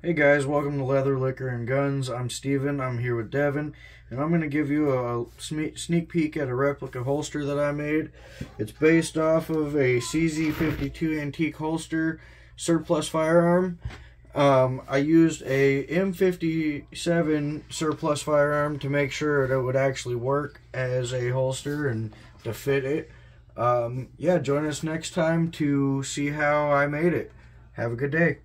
Hey guys, welcome to Leather Liquor and Guns. I'm Steven. I'm here with Devin, and I'm going to give you a sneak peek at a replica holster that I made. It's based off of a CZ52 antique holster surplus firearm. Um, I used a M57 surplus firearm to make sure that it would actually work as a holster and to fit it. Um, yeah, join us next time to see how I made it. Have a good day.